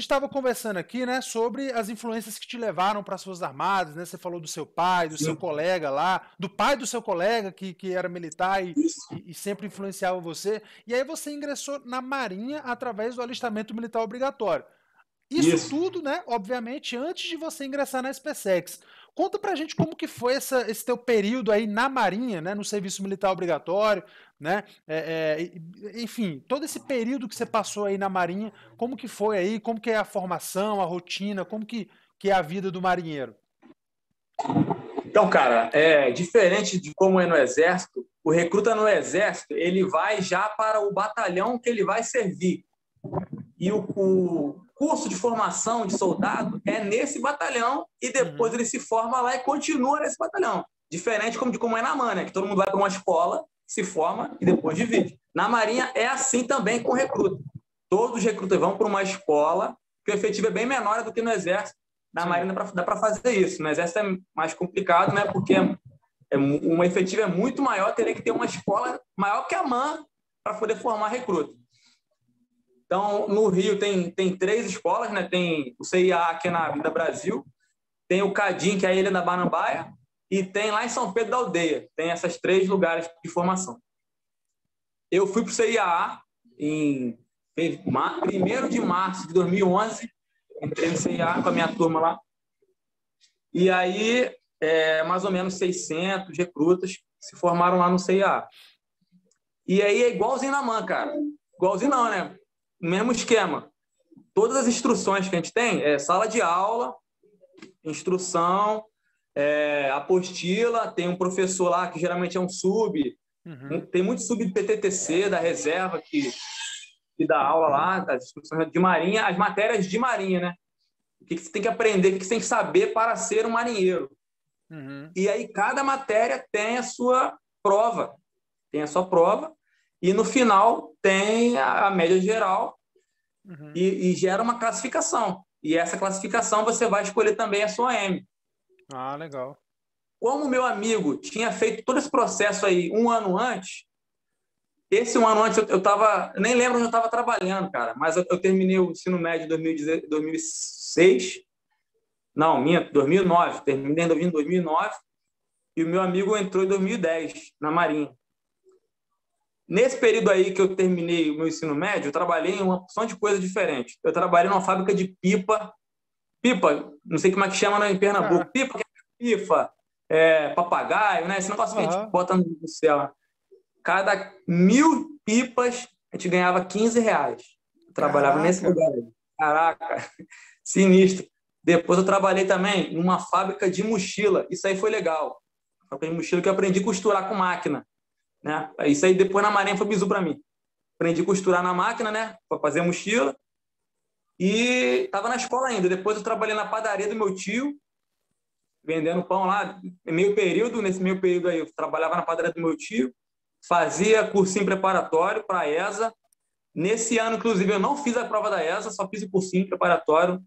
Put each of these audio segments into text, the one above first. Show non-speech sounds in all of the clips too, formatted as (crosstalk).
gente estava conversando aqui, né, sobre as influências que te levaram para as Forças Armadas, né? Você falou do seu pai, do Sim. seu colega lá, do pai do seu colega que, que era militar e, e, e, sempre influenciava você. E aí você ingressou na Marinha através do alistamento militar obrigatório. Isso, Isso. tudo, né, obviamente, antes de você ingressar na SpaceX. Conta pra gente como que foi essa, esse teu período aí na Marinha, né, no serviço militar obrigatório, né, é, é, enfim, todo esse período que você passou aí na Marinha, como que foi aí, como que é a formação, a rotina, como que, que é a vida do marinheiro? Então, cara, é diferente de como é no Exército, o recruta no Exército, ele vai já para o batalhão que ele vai servir. E o, o curso de formação de soldado é nesse batalhão e depois uhum. ele se forma lá e continua nesse batalhão. Diferente como de como é na MAN, né? que todo mundo vai para uma escola, se forma e depois divide. Na Marinha é assim também com recruta. Todos os recrutas vão para uma escola, que o efetivo é bem menor do que no Exército. Na Sim. Marinha dá para fazer isso. No Exército é mais complicado, né? porque é, uma efetiva é muito maior, teria que ter uma escola maior que a MAN para poder formar recruta. Então, no Rio tem, tem três escolas, né? Tem o CIA, que é na Vida Brasil, tem o Cadim, que é a Ilha da Banambaia, e tem lá em São Pedro da Aldeia. Tem esses três lugares de formação. Eu fui para o CIA em 1 de março de 2011, entrei no CIA com a minha turma lá. E aí, é, mais ou menos 600 recrutas se formaram lá no CIA. E aí é igualzinho na MAN, cara. Igualzinho não, né? Mesmo esquema. Todas as instruções que a gente tem é sala de aula, instrução, é, apostila, tem um professor lá que geralmente é um sub, uhum. tem muito sub de PTTC, da reserva, que, que dá aula lá, das instruções de marinha, as matérias de marinha, né? O que, que você tem que aprender, o que, que você tem que saber para ser um marinheiro. Uhum. E aí cada matéria tem a sua prova, tem a sua prova, e no final tem a, a média geral uhum. e, e, gera uma classificação. E essa classificação você vai escolher também a sua M. Ah, legal. Como meu amigo tinha feito todo esse processo aí um ano antes, esse um ano antes eu, eu tava, nem lembro onde eu estava trabalhando, cara, mas eu, eu, terminei o ensino médio em 2006, não, minha, 2009, terminei em 2009, e o meu amigo entrou em 2010 na Marinha. Nesse período aí que eu terminei o meu ensino médio, eu trabalhei em uma opção de coisas diferentes. Eu trabalhei numa fábrica de pipa. Pipa, não sei como é que chama né, em Pernambuco. Ah. Pipa, pipa, é, papagaio, né? Esse negócio que a gente bota no céu. Cada mil pipas, a gente ganhava 15 reais. Eu trabalhava Caraca. nesse lugar aí. Caraca, (laughs) sinistro. Depois eu trabalhei também numa fábrica de mochila. Isso aí foi legal. Fábrica de mochila que eu aprendi a costurar com máquina. Né? Isso aí depois na Marinha foi bizu para mim. Aprendi a costurar na máquina, né? Para fazer mochila. E estava na escola ainda. Depois eu trabalhei na padaria do meu tio, vendendo pão lá, meio período. Nesse meio período aí, eu trabalhava na padaria do meu tio, fazia cursinho preparatório para a ESA. Nesse ano, inclusive, eu não fiz a prova da ESA, só fiz o cursinho preparatório.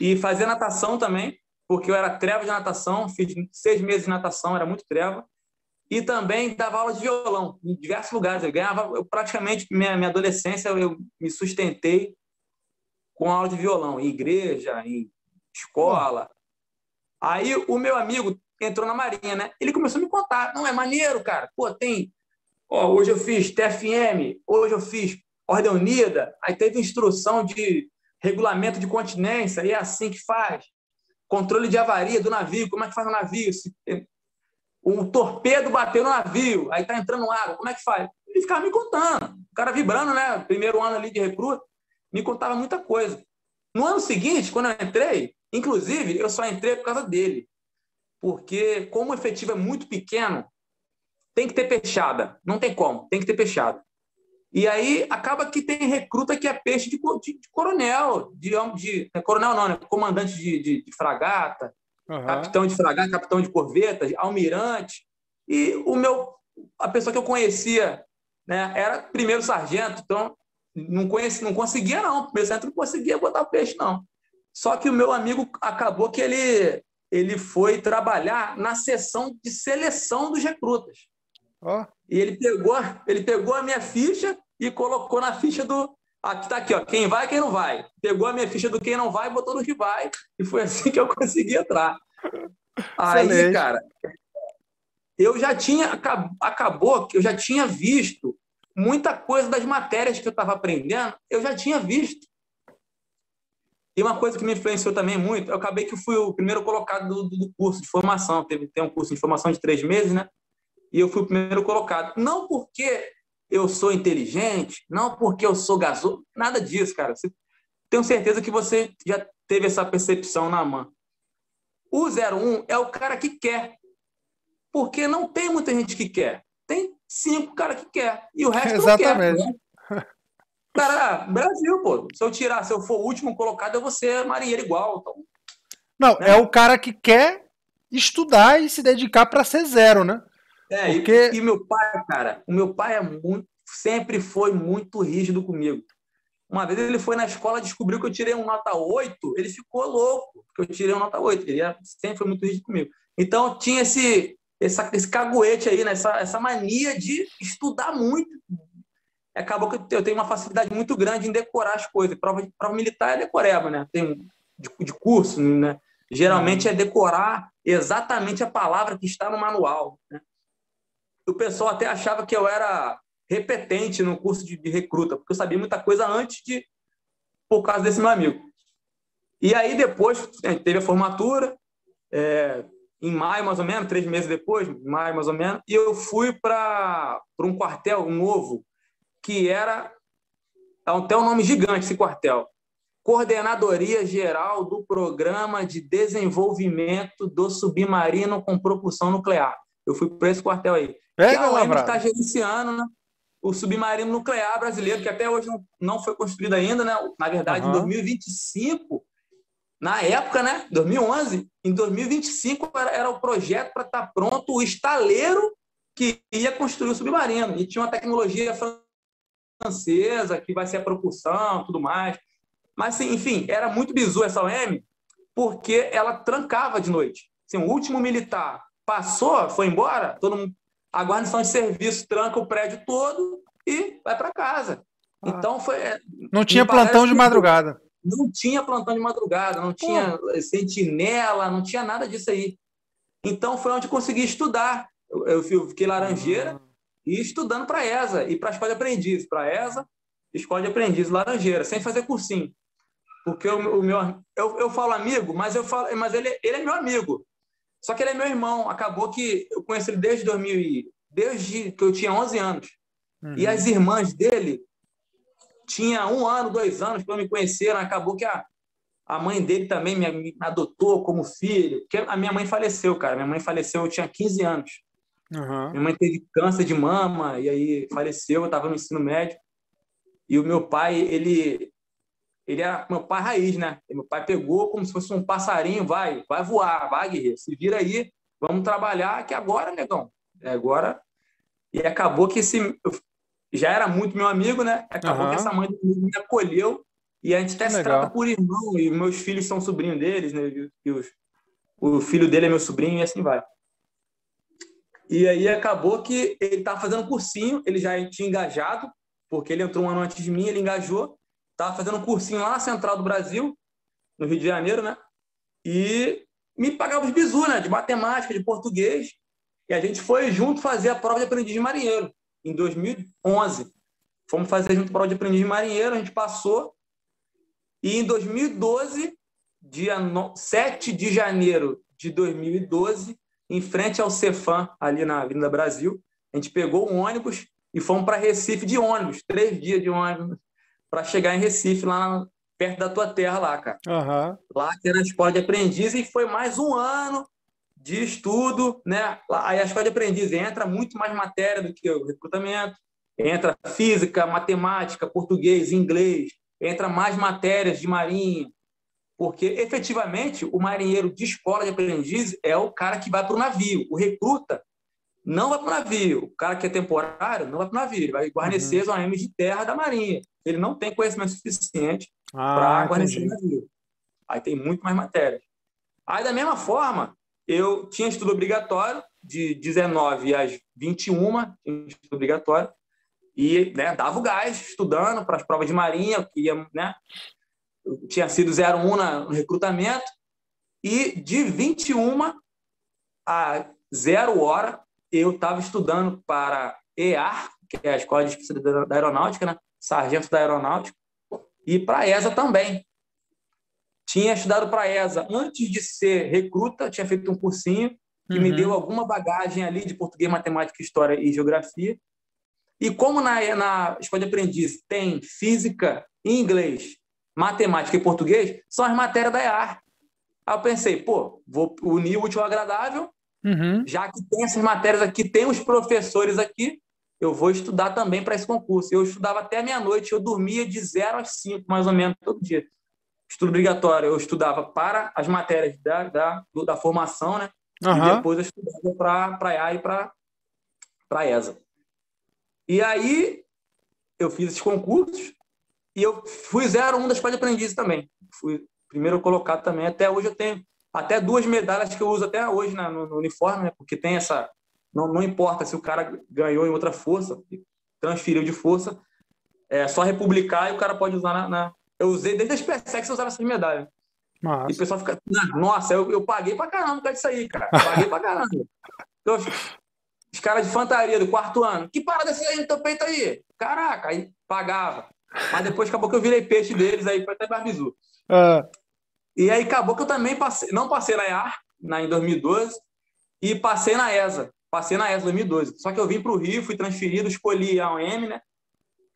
E fazia natação também, porque eu era treva de natação, fiz seis meses de natação, era muito treva e também dava aula de violão em diversos lugares. Eu ganhava, eu praticamente, minha, minha adolescência, eu me sustentei com aula de violão, em igreja, em escola. Aí o meu amigo entrou na Marinha, né? Ele começou a me contar. Não, é maneiro, cara. Pô, tem. Ó, hoje eu fiz TFM, hoje eu fiz Ordem Unida, aí teve instrução de regulamento de continência, e é assim que faz. Controle de avaria do navio, como é que faz no navio? Um torpedo bateu no navio, aí tá entrando água, como é que faz? Ele ficava me contando, o cara vibrando, né? Primeiro ano ali de recruta, me contava muita coisa. No ano seguinte, quando eu entrei, inclusive, eu só entrei por causa dele. Porque, como o efetivo é muito pequeno, tem que ter peixada. Não tem como, tem que ter peixada. E aí acaba que tem recruta que é peixe de, de, de coronel, de, de, é coronel não, né? comandante de, de, de fragata, uhum. capitão de fragata, capitão de corveta, almirante. E o meu, a pessoa que eu conhecia né, era primeiro sargento, então não, conhecia, não conseguia, não. Primeiro sargento não conseguia botar peixe, não. Só que o meu amigo acabou que ele, ele foi trabalhar na sessão de seleção dos recrutas. Oh. E ele pegou, ele pegou a minha ficha e colocou na ficha do, Aqui tá aqui, ó, quem vai, quem não vai. Pegou a minha ficha do quem não vai, botou no que vai, e foi (laughs) assim que eu consegui entrar. Aí, Excelente. cara, eu já tinha acabou que eu já tinha visto muita coisa das matérias que eu estava aprendendo, eu já tinha visto. E uma coisa que me influenciou também muito, eu acabei que fui o primeiro colocado do, do curso de formação. Teve tem um curso de formação de três meses, né? E eu fui o primeiro colocado. Não porque eu sou inteligente, não porque eu sou gasoso, nada disso, cara. Tenho certeza que você já teve essa percepção na mão. O 01 é o cara que quer. Porque não tem muita gente que quer. Tem cinco cara que quer. E o resto Exatamente. não quer. Né? Cara, Brasil, pô. Se eu tirar, se eu for o último colocado, eu vou ser marinheiro igual. Então, não, né? é o cara que quer estudar e se dedicar para ser zero, né? É, Porque... e, e meu pai, cara, o meu pai é muito, sempre foi muito rígido comigo. Uma vez ele foi na escola, descobriu que eu tirei um nota 8, ele ficou louco, porque eu tirei um nota 8. Ele sempre foi muito rígido comigo. Então tinha esse, essa, esse caguete aí, né? essa, essa mania de estudar muito. Acabou que eu tenho uma facilidade muito grande em decorar as coisas. Prova, prova militar é decoreba, né? Tem de, de curso, né? Geralmente é decorar exatamente a palavra que está no manual. Né? O pessoal até achava que eu era repetente no curso de, de recruta, porque eu sabia muita coisa antes de, por causa desse meu amigo. E aí depois teve a formatura, é, em maio, mais ou menos, três meses depois, maio, mais ou menos, e eu fui para um quartel novo, que era até um nome gigante esse quartel. Coordenadoria Geral do Programa de Desenvolvimento do Submarino com Propulsão Nuclear. Eu fui para esse quartel aí. É, que a OEM está gerenciando né? o submarino nuclear brasileiro, que até hoje não, não foi construído ainda, né? Na verdade, uhum. em 2025 na época, né, 2011, em 2025 era, era o projeto para estar tá pronto o estaleiro que ia construir o submarino. E tinha uma tecnologia francesa que vai ser a propulsão, tudo mais. Mas, assim, enfim, era muito bizu essa OM, porque ela trancava de noite. Assim, o último militar passou, foi embora, todo mundo, a guarnição de serviço tranca o prédio todo e vai para casa. Ah. Então foi. Não tinha plantão de madrugada não tinha plantão de madrugada, não tinha sentinela, não tinha nada disso aí. Então foi onde consegui estudar. Eu, fiquei laranjeira ah. e estudando para a ESA e para a escola de aprendiz. Para a ESA, escola de aprendiz, laranjeira, sem fazer cursinho. Porque o, o meu. Eu, eu falo amigo, mas, eu falo, mas ele, ele é meu amigo. Só que ele é meu irmão. Acabou que eu conheço ele desde 2000, desde que eu tinha 11 anos. Uhum. E as irmãs dele tinha um ano, dois anos quando me conheceram, acabou que a, a mãe dele também me, me adotou como filho, porque a minha mãe faleceu, cara. Minha mãe faleceu, eu tinha 15 anos. Uhum. Minha mãe teve câncer de mama e aí faleceu, eu estava no ensino médio. E o meu pai, ele ele era meu pai raiz, né? meu pai pegou como se fosse um passarinho, vai, vai voar, vai, guerreiro, se vira aí, vamos trabalhar, que agora, negão, é agora. E acabou que esse, já era muito meu amigo, né? Acabou uhum. que essa mãe me acolheu e a gente até se trata por irmão, e meus filhos são sobrinhos deles, né? E os, o filho dele é meu sobrinho e assim vai. E aí acabou que ele estava fazendo cursinho, ele já tinha engajado, porque ele entrou um ano antes de mim, ele engajou, estava fazendo um cursinho lá Central do Brasil, no Rio de Janeiro, né? E me pagava os bisus, né? De matemática, de português. E a gente foi junto fazer a prova de aprendiz de marinheiro em 2011. Fomos fazer junto para o de aprendiz de marinheiro, a gente passou. E em 2012, dia 7 de janeiro de 2012, em frente ao Cefam, ali na Avenida Brasil, a gente pegou um ônibus e fomos para Recife de ônibus, três dias de ônibus, para chegar em Recife, lá perto da tua terra, lá, cara. Uhum. Lá que era a escola de aprendiz, e foi mais um ano de estudo, né? Aí a escola de aprendiz entra muito mais matéria do que o recrutamento, entra física, matemática, português, inglês, entra mais matérias de marinha, porque efetivamente o marinheiro de escola de aprendiz é o cara que vai para o navio, o recruta não vai para o navio, o cara que é temporário não vai para o navio, ele vai guarnecer uhum. as OMs de terra da marinha, ele não tem conhecimento suficiente ah, para guarnecer o navio. Aí tem muito mais matéria. Aí da mesma forma, eu tinha estudo obrigatório, de 19 às 21, tinha estudo obrigatório, E né, dava o gás, estudando para as provas de marinha, que ia, né? Eu tinha sido 01 no recrutamento, e de 21 a 0 hora eu estava estudando para EAR, que é a Escola de Especialidade da Aeronáutica, né? Sargento da Aeronáutica, e para a ESA também. Tinha estudado para a ESA antes de ser recruta, tinha feito um cursinho que uhum. me deu alguma bagagem ali de português, matemática, história e geografia. E como na, na Escola de Aprendiz tem física, inglês, matemática e português, são as matérias da EAR. Aí eu pensei, pô, vou unir o útil ao agradável, uhum. já que tem essas matérias aqui, tem os professores aqui, eu vou estudar também para esse concurso. Eu estudava até meia-noite, eu dormia de 0 às 5, mais ou menos, todo dia. Estudo obrigatório, eu estudava para as matérias da, da, da formação, né? Uhum. E depois eu estudava para a EA e para a ESA. E aí eu fiz esses concursos e eu fui 01 da escola de aprendiz também. Fui primeiro colocado também. Até hoje eu tenho até duas medalhas que eu uso até hoje na, no, no, uniforme, né? porque tem essa. Não, não importa se o cara ganhou em outra força, transferiu de força, é só republicar e o cara pode usar na. na... Eu usei desde a SpaceX eu usava essas medalhas. Nossa. E o pessoal fica, nossa, eu, eu paguei pra caramba por isso aí, cara. Paguei pra caramba. Então, os caras de fantaria do quarto ano, que parada assim aí no teu peito aí? Caraca, aí pagava. Mas depois acabou que eu virei peixe deles aí, foi até barbizu. Uh. E aí acabou que eu também passei, não passei na EAR, na, em 2012, e passei na ESA. Passei na ESA em 2012. Só que eu vim para o Rio, fui transferido, escolhi a OM, né?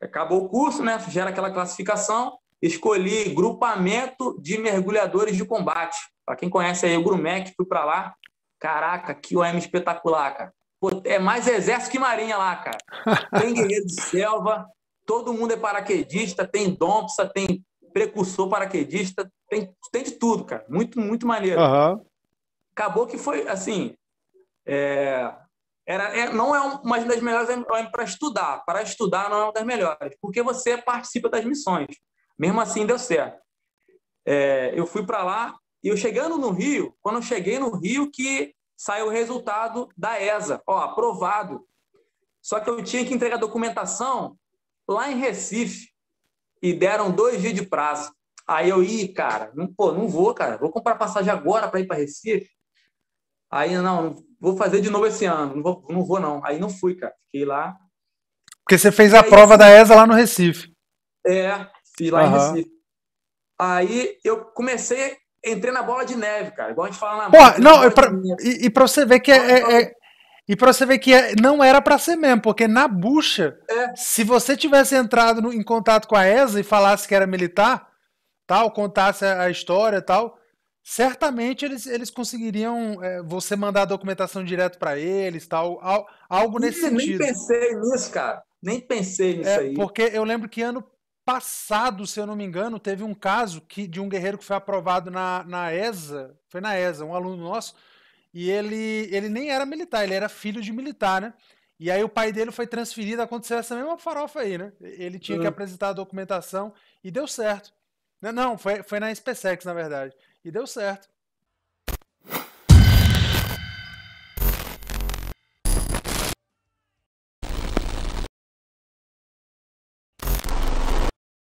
Acabou o curso, né? Gera aquela classificação. Escolhi grupamento de mergulhadores de combate. Para quem conhece aí o Grumec, fui para lá. Caraca, que OM espetacular, cara. Pô, é mais exército que marinha lá, cara. (laughs) Tem guerreiro de selva, todo mundo é paraquedista, tem dompsa, tem precursor paraquedista, tem, tem de tudo, cara. Muito, muito maneiro. Uhum. Acabou que foi assim. É, era, é, não é uma das melhores para estudar. Para estudar não é uma das melhores, porque você participa das missões. Mesmo assim, deu certo. É, eu fui para lá e eu chegando no Rio, quando eu cheguei no Rio, que saiu o resultado da ESA, ó, aprovado. Só que eu tinha que entregar documentação lá em Recife e deram dois dias de prazo. Aí eu ia, cara, não, pô, não vou, cara, vou comprar passagem agora para ir para Recife. Aí, não, vou fazer de novo esse ano, não vou, não vou, não. Aí não fui, cara, fiquei lá. Porque você fez a aí, prova da ESA lá no Recife. É, fiz lá uhum. em Recife. Aí eu comecei, entrei na bola de neve, cara, igual a gente fala na Pô, não, é pra, e, e para você ver que é, é, é e para você ver que é, não era para ser mesmo, porque na bucha. Se você tivesse entrado no, em contato com a ESA e falasse que era militar, tal, contasse a história tal, certamente eles, eles conseguiriam é, você mandar a documentação direto para eles, tal, algo nesse nem sentido. Nem pensei nisso, cara. Nem pensei nisso é, aí. Porque eu lembro que ano passado, se eu não me engano, teve um caso que, de um guerreiro que foi aprovado na, na ESA, foi na ESA, um aluno nosso, e ele, ele nem era militar, ele era filho de militar, né? E aí o pai dele foi transferido, aconteceu essa mesma farofa aí, né? Ele tinha uhum. que apresentar a documentação e deu certo. Não, foi, foi na SpaceX, na verdade. E deu certo.